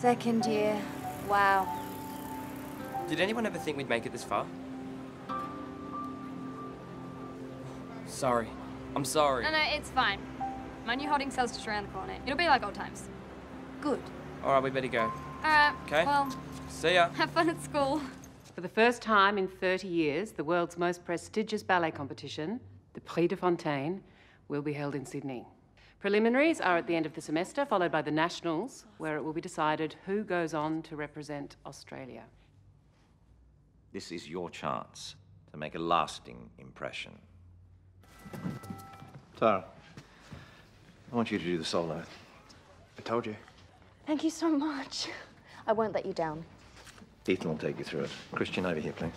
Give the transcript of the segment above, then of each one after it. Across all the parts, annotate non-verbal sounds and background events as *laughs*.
Second year. Wow. Did anyone ever think we'd make it this far? Sorry. I'm sorry. No, no, it's fine. My new holding cell's just around the corner. It'll be like old times. Good. All right, we better go. All right. Okay. Well, See ya. have fun at school. For the first time in 30 years, the world's most prestigious ballet competition, the Prix de Fonteyn, will be held in Sydney. Preliminaries are at the end of the semester, followed by the nationals, where it will be decided who goes on to represent Australia. This is your chance to make a lasting impression. Tara, I want you to do the solo. I told you. Thank you so much. I won't let you down. Ethan will take you through it. Christian, over here, please.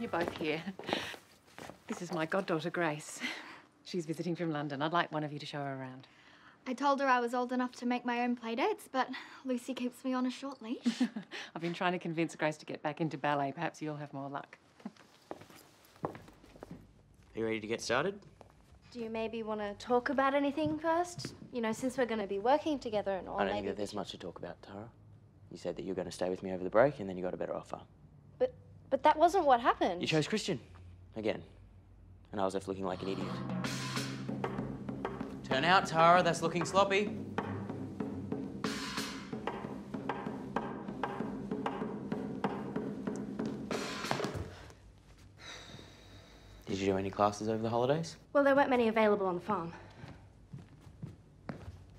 You're both here. This is my goddaughter, Grace. She's visiting from London. I'd like one of you to show her around. I told her I was old enough to make my own playdates, but Lucy keeps me on a short leash. *laughs* I've been trying to convince Grace to get back into ballet. Perhaps you'll have more luck. Are you ready to get started? Do you maybe want to talk about anything first? You know, since we're going to be working together and all. I don't think that there's much to talk about, Tara. You said that you were going to stay with me over the break, and then you got a better offer. But but that wasn't what happened. You chose Christian. Again. And I was left looking like an idiot. Turn out, Tara, that's looking sloppy. Did you do any classes over the holidays? Well, there weren't many available on the farm.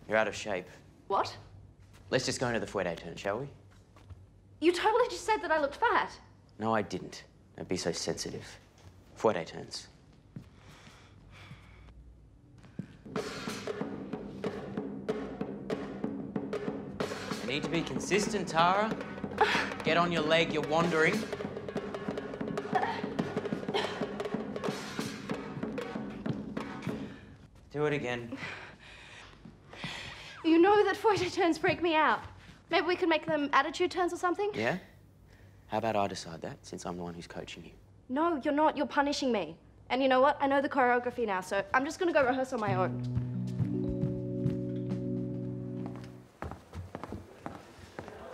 You're out of shape. What? Let's just go into the fouette turn, shall we? You totally just said that I looked fat. No, I didn't. Don't be so sensitive. Fouette turns. Need to be consistent, Tara. Get on your leg, you're wandering. Do it again. You know that fouette turns freak me out. Maybe we could make them attitude turns or something? Yeah? How about I decide that, since I'm the one who's coaching you? No, you're not. You're punishing me. And you know what? I know the choreography now, so I'm just gonna go rehearse on my own.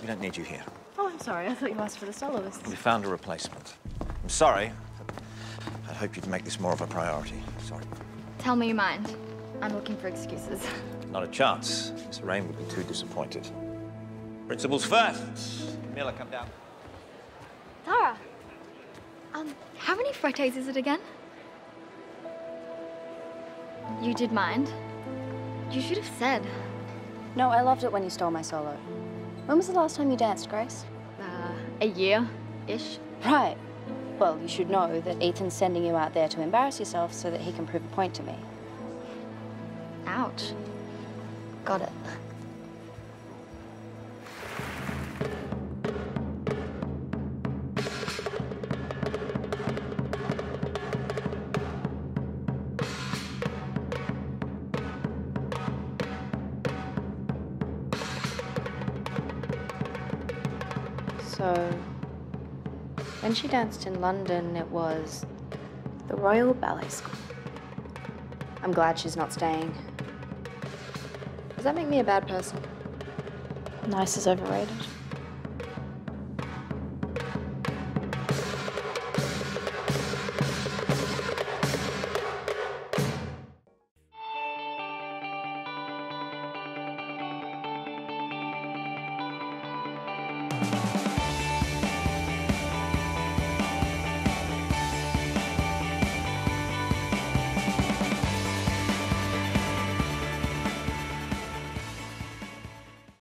We don't need you here. Oh, I'm sorry. I thought you asked for the soloist. We found a replacement. I'm sorry. but I'd hope you'd make this more of a priority. Sorry. Tell me you mind. I'm looking for excuses. *laughs* Not a chance. Miss Raine would be too disappointed. Principals first. Miller, come down. Tara, um, how many fouettes is it again? You did mind. You should have said. No, I loved it when you stole my solo. When was the last time you danced, Grace? Uh, a year-ish. Right. Well, you should know that Ethan's sending you out there to embarrass yourself so that he can prove a point to me. Ouch. Got it. So, when she danced in London, it was the Royal Ballet School. I'm glad she's not staying. Does that make me a bad person? Nice is overrated.